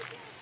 Thank you.